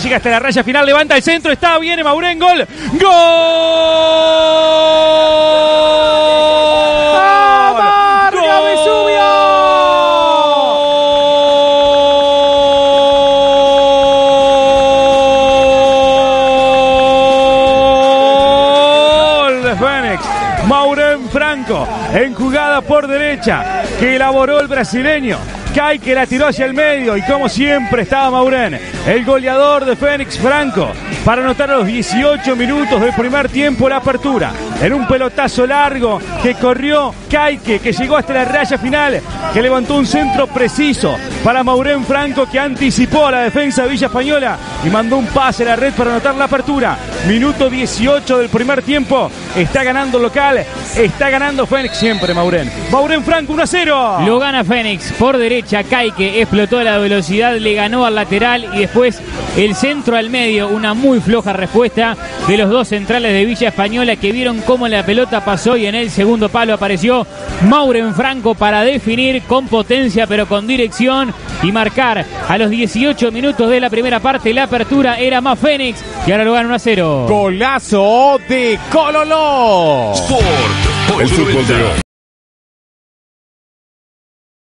Llega hasta la raya final, levanta el centro, está, viene Maurén, gol. ¡Gol! ¡Marca Gol Fénix. Maurén Franco en jugada por derecha que elaboró el brasileño. Kai que la tiró hacia el medio y como siempre estaba Maurén, el goleador de Fénix Franco, para anotar los 18 minutos del primer tiempo la apertura. En un pelotazo largo que corrió Kaike, que llegó hasta la raya final, que levantó un centro preciso para Maurén Franco, que anticipó a la defensa de Villa Española y mandó un pase a la red para anotar la apertura. Minuto 18 del primer tiempo, está ganando local, está ganando Fénix siempre, Maurén. Maurén Franco 1 a 0. Lo gana Fénix por derecha. Kaike explotó la velocidad, le ganó al lateral y después el centro al medio. Una muy floja respuesta de los dos centrales de Villa Española que vieron cómo la pelota pasó y en el segundo palo apareció Mauren Franco para definir con potencia pero con dirección y marcar a los 18 minutos de la primera parte. La apertura era más Fénix y ahora lo gana 1 a 0. Golazo de Cololó. Sport. El fútbol de hoy